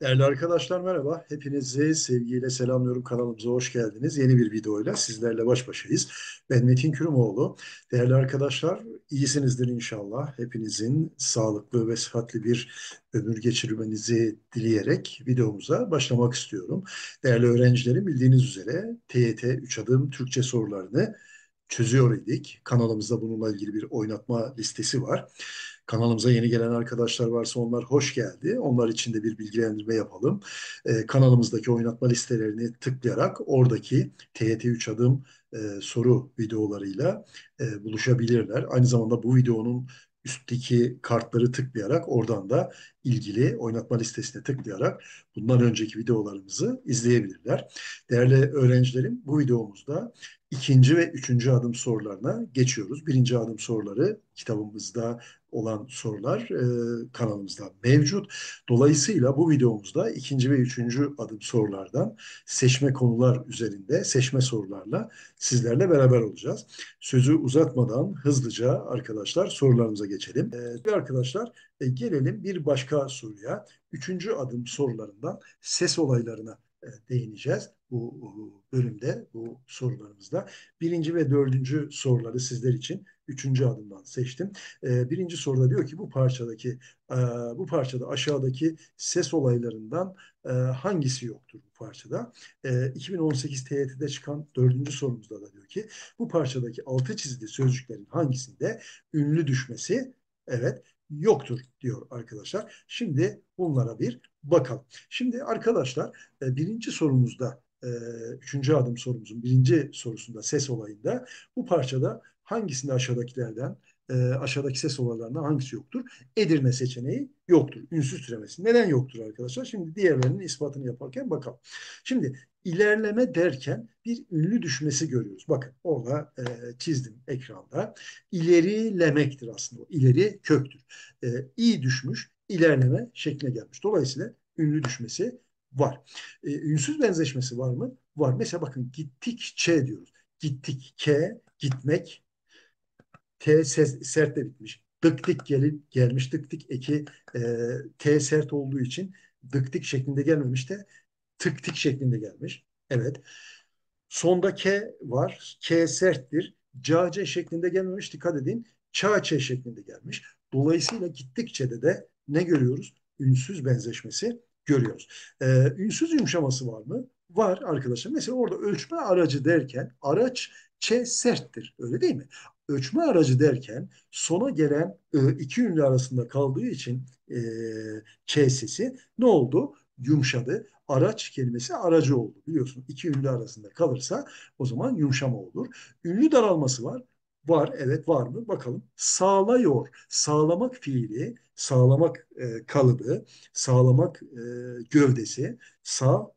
Değerli arkadaşlar merhaba. Hepinizi sevgiyle selamlıyorum. Kanalımıza hoş geldiniz. Yeni bir videoyla sizlerle baş başayız. Ben Metin Kürümoğlu. Değerli arkadaşlar iyisinizdir inşallah. Hepinizin sağlıklı ve sıhhatli bir ömür geçirmenizi dileyerek videomuza başlamak istiyorum. Değerli öğrencilerim bildiğiniz üzere TYT 3 adım Türkçe sorularını çözüyor idik. Kanalımızda bununla ilgili bir oynatma listesi var. Kanalımıza yeni gelen arkadaşlar varsa onlar hoş geldi. Onlar için de bir bilgilendirme yapalım. Ee, kanalımızdaki oynatma listelerini tıklayarak oradaki TYT 3 adım e, soru videolarıyla e, buluşabilirler. Aynı zamanda bu videonun üstteki kartları tıklayarak oradan da ilgili oynatma listesine tıklayarak bundan önceki videolarımızı izleyebilirler. Değerli öğrencilerim bu videomuzda ikinci ve üçüncü adım sorularına geçiyoruz. Birinci adım soruları kitabımızda olan sorular e, kanalımızda mevcut. Dolayısıyla bu videomuzda ikinci ve üçüncü adım sorulardan seçme konular üzerinde seçme sorularla sizlerle beraber olacağız. Sözü uzatmadan hızlıca arkadaşlar sorularımıza geçelim. E, arkadaşlar e, gelelim bir başka soruya. Üçüncü adım sorularından ses olaylarına değineceğiz bu bölümde, bu sorularımızda. Birinci ve dördüncü soruları sizler için üçüncü adımdan seçtim. E, birinci soruda diyor ki bu parçadaki e, bu parçada aşağıdaki ses olaylarından hangisi yoktur bu parçada? 2018 TYT'de çıkan dördüncü sorumuzda da diyor ki bu parçadaki altı çizili sözcüklerin hangisinde ünlü düşmesi evet yoktur diyor arkadaşlar. Şimdi bunlara bir bakalım. Şimdi arkadaşlar birinci sorumuzda e, üçüncü adım sorumuzun birinci sorusunda ses olayında bu parçada hangisinde aşağıdakilerden e, aşağıdaki ses olaylarından hangisi yoktur? Edirne seçeneği yoktur. Ünsüz türemesi. Neden yoktur arkadaşlar? Şimdi diğerlerinin ispatını yaparken bakalım. Şimdi ilerleme derken bir ünlü düşmesi görüyoruz. Bakın orada e, çizdim ekranda. İlerilemektir aslında o. İleri köktür. E, i düşmüş, ilerleme şekline gelmiş. Dolayısıyla ünlü düşmesi var. E, ünsüz benzeşmesi var mı? Var. Mesela bakın gittikçe diyoruz. Gittik ke, gitmek. T ses, sert de bitmiş. Dıktik gelip gelmiş. Dıktik eki e, T sert olduğu için dıktik şeklinde gelmemiş de tıktik şeklinde gelmiş. Evet. Sonda K var. K serttir. Cace şeklinde gelmemiş. Dikkat edin. Çaçe şeklinde gelmiş. Dolayısıyla gittikçe de de ne görüyoruz? Ünsüz benzeşmesi görüyoruz. Ee, ünsüz yumuşaması var mı? Var arkadaşlar. Mesela orada ölçme aracı derken araç ç serttir. Öyle değil mi? Ölçme aracı derken sona gelen e, iki ünlü arasında kaldığı için e, ç sesi ne oldu? Yumuşadı. Araç kelimesi aracı oldu. Biliyorsun iki ünlü arasında kalırsa o zaman yumuşama olur. Ünlü daralması var. Var, evet var mı? Bakalım. Sağlıyor. Sağlamak fiili, sağlamak e, kalıbı, sağlamak e, gövdesi, sağ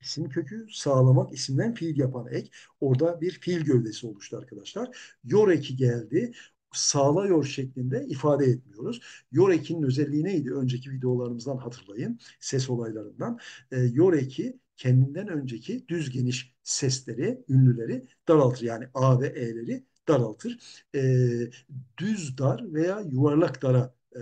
isim kökü, sağlamak isimden fiil yapan ek. Orada bir fiil gövdesi oluştu arkadaşlar. Yor eki geldi sağlıyor şeklinde ifade etmiyoruz. Yor ekinin özelliği neydi? Önceki videolarımızdan hatırlayın. Ses olaylarından. E, yor eki kendinden önceki düz geniş sesleri, ünlüleri daraltır. Yani A ve E'leri daraltır. E, düz dar veya yuvarlak dara e,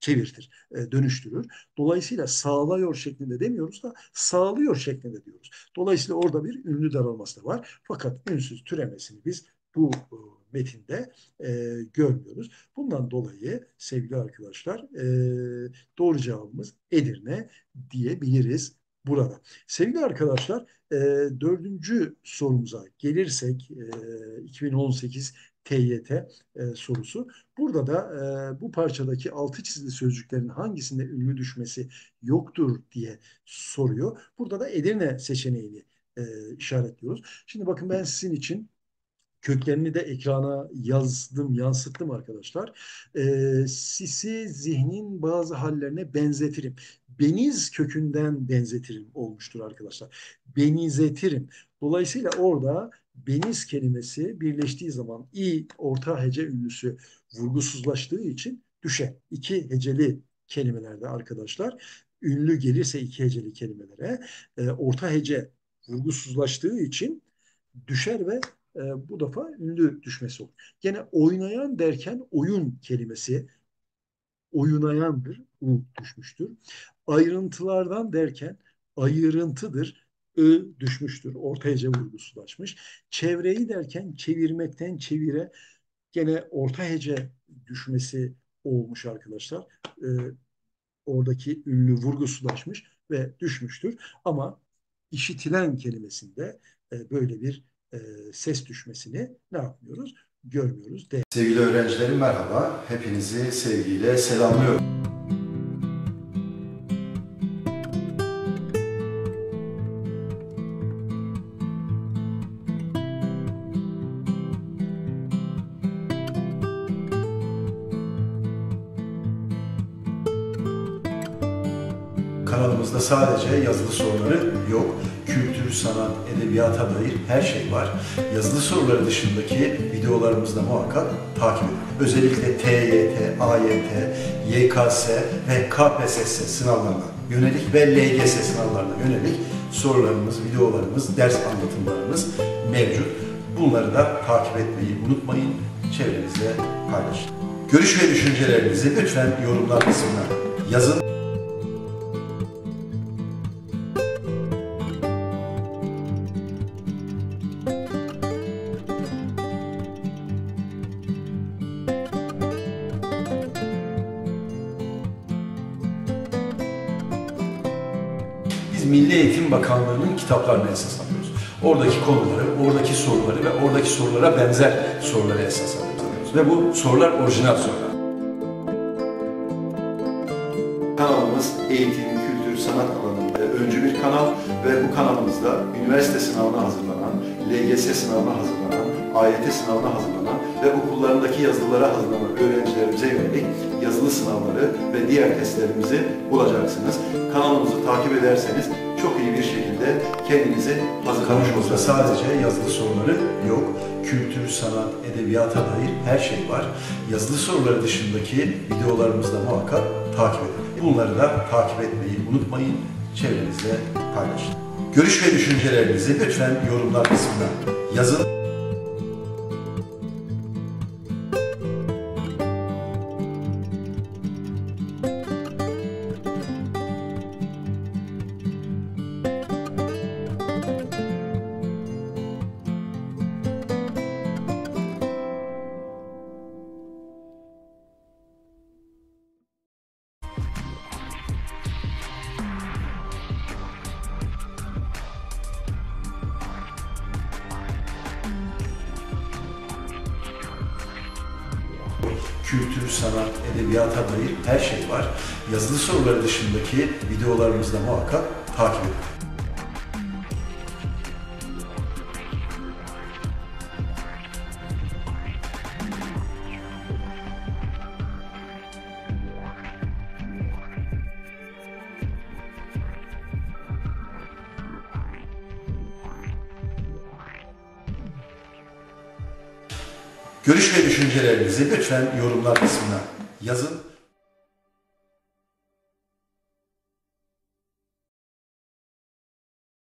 çevirtir, e, dönüştürür. Dolayısıyla sağlıyor şeklinde demiyoruz da sağlıyor şeklinde diyoruz. Dolayısıyla orada bir ünlü daralması da var. Fakat ünsüz türemesini biz bu e, metinde e, görmüyoruz. Bundan dolayı sevgili arkadaşlar e, doğru cevabımız Edirne diyebiliriz burada. Sevgili arkadaşlar e, dördüncü sorumuza gelirsek e, 2018 TYT e, sorusu. Burada da e, bu parçadaki altı çizili sözcüklerin hangisinde ünlü düşmesi yoktur diye soruyor. Burada da Edirne seçeneğini e, işaretliyoruz. Şimdi bakın ben sizin için köklerini de ekrana yazdım, yansıttım arkadaşlar. E, sisi zihnin bazı hallerine benzetirim. Beniz kökünden benzetirim olmuştur arkadaşlar. Benizetirim. Dolayısıyla orada beniz kelimesi birleştiği zaman i orta hece ünlüsü vurgusuzlaştığı için düşe. İki heceli kelimelerde arkadaşlar ünlü gelirse iki heceli kelimelere e, orta hece vurgusuzlaştığı için düşer ve e, bu defa ünlü düşmesi olur. Gene oynayan derken oyun kelimesi oynayandır. U düşmüştür. Ayrıntılardan derken ayırıntıdır. Ö düşmüştür. Orta hece vurgusulaşmış. Çevreyi derken çevirmekten çevire gene orta hece düşmesi olmuş arkadaşlar. Ee, oradaki ünlü vurgusulaşmış ve düşmüştür. Ama işitilen kelimesinde e, böyle bir e, ses düşmesini ne yapmıyoruz? Görmüyoruz. De Sevgili öğrencilerim merhaba. Hepinizi sevgiyle selamlıyorum. Kanalımızda sadece yazılı soruları yok. Kültür, sanat, edebiyata dair her şey var. Yazılı soruları dışındaki videolarımızda muhakkak takip edin. Özellikle TYT, AYT, YKS ve KPSS sınavlarına yönelik ve LGS sınavlarına yönelik sorularımız, videolarımız, ders anlatımlarımız mevcut. Bunları da takip etmeyi unutmayın, çevrenizde paylaşın. Görüş ve düşüncelerinizi lütfen yorumlar kısmına yazın. Milli Eğitim Bakanlığı'nın kitaplarını esas alıyoruz. Oradaki konuları, oradaki soruları ve oradaki sorulara benzer soruları esas alıyoruz. Ve bu sorular orijinal sorular. Kanalımız eğitim, kültür, sanat alanında öncü bir kanal ve bu kanalımızda üniversite sınavına hazırlanan, LGS sınavına hazırlanan, AYT sınavına hazırlanan ve okullarındaki yazılılara hazırlanan öğrencilerimize yönelik yazılı sınavları ve diğer testlerimizi bulacaksınız. Kanalımızı takip ederseniz çok iyi bir şekilde kendinizi hazırlamış olursunuz. Sadece yazılı soruları yok. Kültür, sanat, edebiyata dair her şey var. Yazılı soruları dışındaki videolarımızda muhakkak takip edin. Bunları da takip etmeyi unutmayın. Çevrenizde paylaşın. Görüş ve düşüncelerinizi lütfen yorumlar kısmına yazın. Kültür, sanat, edebiyata dair her şey var. Yazılı soruları dışındaki videolarımızda muhakkak takip edin. Görüş ve düşüncelerinizi lütfen yorumlar kısmına yazın.